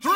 three.